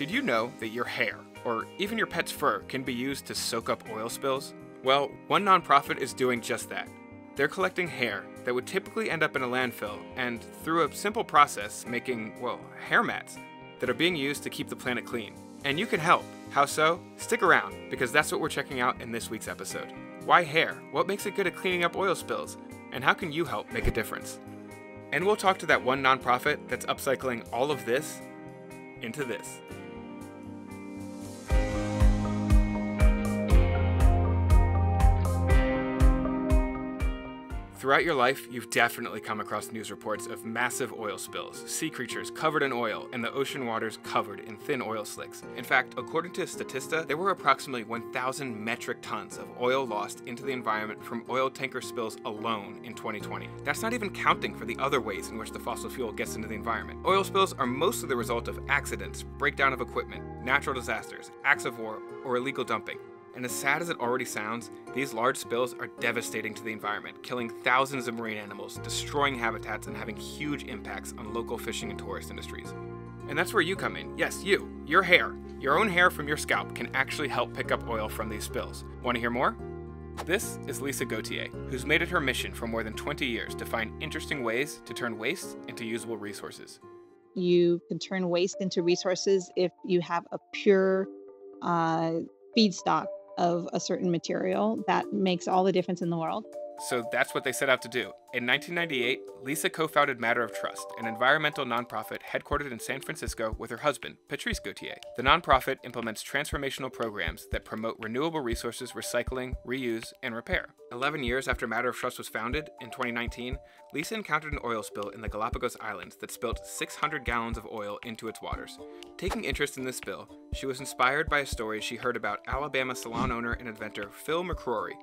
Did you know that your hair, or even your pet's fur, can be used to soak up oil spills? Well, one nonprofit is doing just that. They're collecting hair that would typically end up in a landfill and, through a simple process, making, well, hair mats that are being used to keep the planet clean. And you can help. How so? Stick around, because that's what we're checking out in this week's episode. Why hair? What makes it good at cleaning up oil spills? And how can you help make a difference? And we'll talk to that one nonprofit that's upcycling all of this into this. Throughout your life, you've definitely come across news reports of massive oil spills, sea creatures covered in oil, and the ocean waters covered in thin oil slicks. In fact, according to Statista, there were approximately 1,000 metric tons of oil lost into the environment from oil tanker spills alone in 2020. That's not even counting for the other ways in which the fossil fuel gets into the environment. Oil spills are mostly the result of accidents, breakdown of equipment, natural disasters, acts of war, or illegal dumping. And as sad as it already sounds, these large spills are devastating to the environment, killing thousands of marine animals, destroying habitats, and having huge impacts on local fishing and tourist industries. And that's where you come in. Yes, you. Your hair. Your own hair from your scalp can actually help pick up oil from these spills. Want to hear more? This is Lisa Gautier, who's made it her mission for more than 20 years to find interesting ways to turn waste into usable resources. You can turn waste into resources if you have a pure uh, feedstock of a certain material that makes all the difference in the world. So that's what they set out to do. In 1998, Lisa co founded Matter of Trust, an environmental nonprofit headquartered in San Francisco with her husband, Patrice Gautier. The nonprofit implements transformational programs that promote renewable resources, recycling, reuse, and repair. 11 years after Matter of Trust was founded, in 2019, Lisa encountered an oil spill in the Galapagos Islands that spilled 600 gallons of oil into its waters. Taking interest in this spill, she was inspired by a story she heard about Alabama salon owner and inventor Phil McCrory,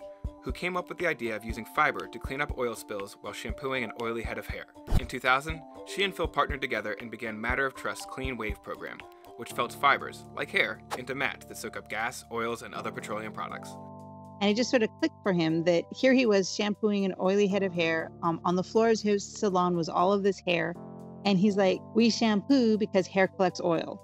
who came up with the idea of using fiber to clean up oil spills while shampooing an oily head of hair. In 2000, she and Phil partnered together and began Matter of Trust's Clean Wave program, which felts fibers, like hair, into mats that soak up gas, oils, and other petroleum products. And it just sort of clicked for him that here he was shampooing an oily head of hair. Um, on the floors of his salon was all of this hair. And he's like, We shampoo because hair collects oil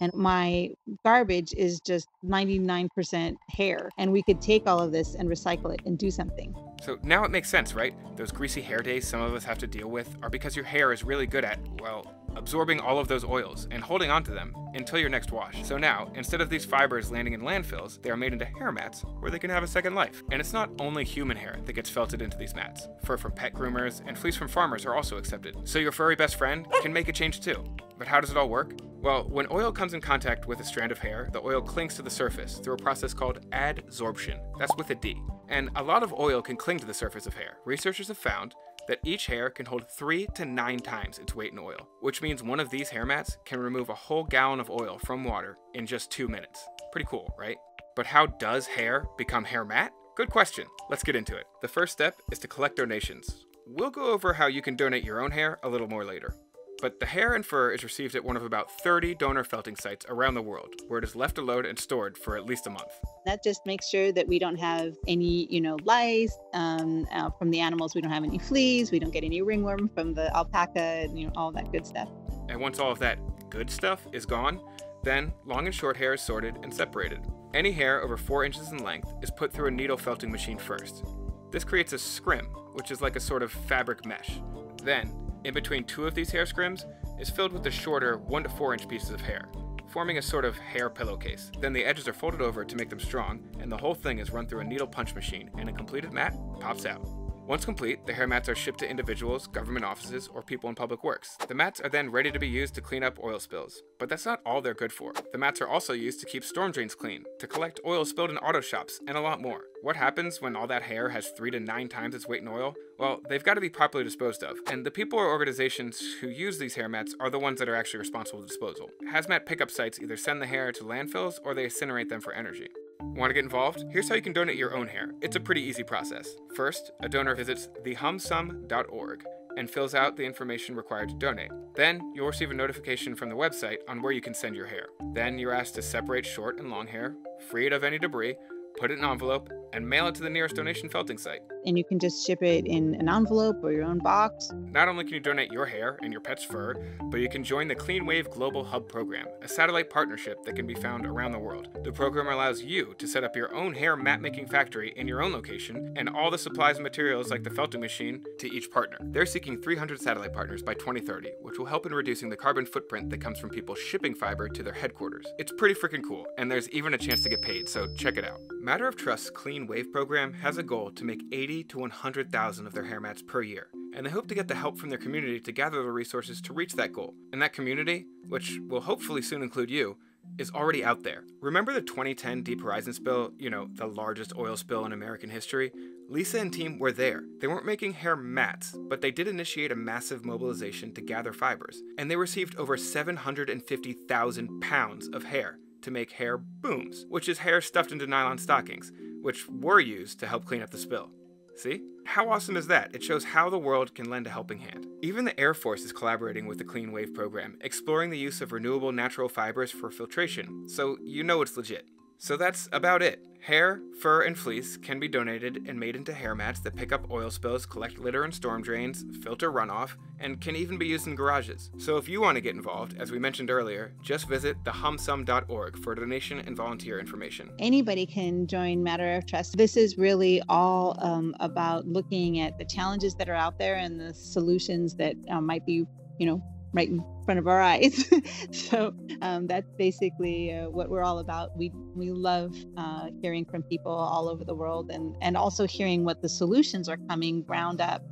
and my garbage is just 99% hair and we could take all of this and recycle it and do something so now it makes sense right those greasy hair days some of us have to deal with are because your hair is really good at well absorbing all of those oils and holding onto them until your next wash. So now, instead of these fibers landing in landfills, they are made into hair mats where they can have a second life. And it's not only human hair that gets felted into these mats. Fur from pet groomers and fleece from farmers are also accepted. So your furry best friend can make a change too. But how does it all work? Well, when oil comes in contact with a strand of hair, the oil clings to the surface through a process called adsorption. That's with a D. And a lot of oil can cling to the surface of hair. Researchers have found that each hair can hold three to nine times its weight in oil, which means one of these hair mats can remove a whole gallon of oil from water in just two minutes. Pretty cool, right? But how does hair become hair mat? Good question. Let's get into it. The first step is to collect donations. We'll go over how you can donate your own hair a little more later but the hair and fur is received at one of about 30 donor felting sites around the world, where it is left alone and stored for at least a month. That just makes sure that we don't have any, you know, lice um, uh, from the animals. We don't have any fleas. We don't get any ringworm from the alpaca, and you know, all that good stuff. And once all of that good stuff is gone, then long and short hair is sorted and separated. Any hair over 4 inches in length is put through a needle felting machine first. This creates a scrim, which is like a sort of fabric mesh. Then, in between two of these hair scrims is filled with the shorter 1 to 4 inch pieces of hair, forming a sort of hair pillowcase. Then the edges are folded over to make them strong, and the whole thing is run through a needle punch machine, and a completed mat pops out. Once complete, the hair mats are shipped to individuals, government offices, or people in public works. The mats are then ready to be used to clean up oil spills. But that's not all they're good for. The mats are also used to keep storm drains clean, to collect oil spilled in auto shops, and a lot more. What happens when all that hair has three to nine times its weight in oil? Well, they've got to be properly disposed of, and the people or organizations who use these hair mats are the ones that are actually responsible for disposal. Hazmat pickup sites either send the hair to landfills or they incinerate them for energy. Want to get involved? Here's how you can donate your own hair. It's a pretty easy process. First, a donor visits thehumsum.org and fills out the information required to donate. Then, you'll receive a notification from the website on where you can send your hair. Then, you're asked to separate short and long hair, free it of any debris, put it in an envelope, and mail it to the nearest donation felting site. And you can just ship it in an envelope or your own box. Not only can you donate your hair and your pet's fur, but you can join the Clean Wave Global Hub program, a satellite partnership that can be found around the world. The program allows you to set up your own hair mat making factory in your own location and all the supplies and materials like the felting machine to each partner. They're seeking 300 satellite partners by 2030, which will help in reducing the carbon footprint that comes from people shipping fiber to their headquarters. It's pretty freaking cool, and there's even a chance to get paid, so check it out. Matter of Trust Clean Wave program has a goal to make 80 to 100,000 of their hair mats per year, and they hope to get the help from their community to gather the resources to reach that goal. And that community, which will hopefully soon include you, is already out there. Remember the 2010 Deep Horizon spill, you know, the largest oil spill in American history? Lisa and team were there. They weren't making hair mats, but they did initiate a massive mobilization to gather fibers, and they received over 750,000 pounds of hair to make hair booms, which is hair stuffed into nylon stockings, which were used to help clean up the spill. See? How awesome is that? It shows how the world can lend a helping hand. Even the Air Force is collaborating with the Clean Wave program, exploring the use of renewable natural fibers for filtration, so you know it's legit. So that's about it. Hair, fur, and fleece can be donated and made into hair mats that pick up oil spills, collect litter and storm drains, filter runoff, and can even be used in garages. So if you want to get involved, as we mentioned earlier, just visit thehumsum.org for donation and volunteer information. Anybody can join Matter of Trust. This is really all um, about looking at the challenges that are out there and the solutions that uh, might be, you know, right in front of our eyes. so um, that's basically uh, what we're all about. We we love uh, hearing from people all over the world, and and also hearing what the solutions are coming ground up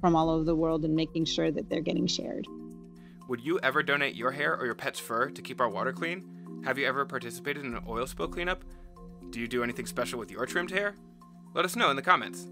from all over the world, and making sure that they're getting shared. Would you ever donate your hair or your pet's fur to keep our water clean? Have you ever participated in an oil spill cleanup? Do you do anything special with your trimmed hair? Let us know in the comments.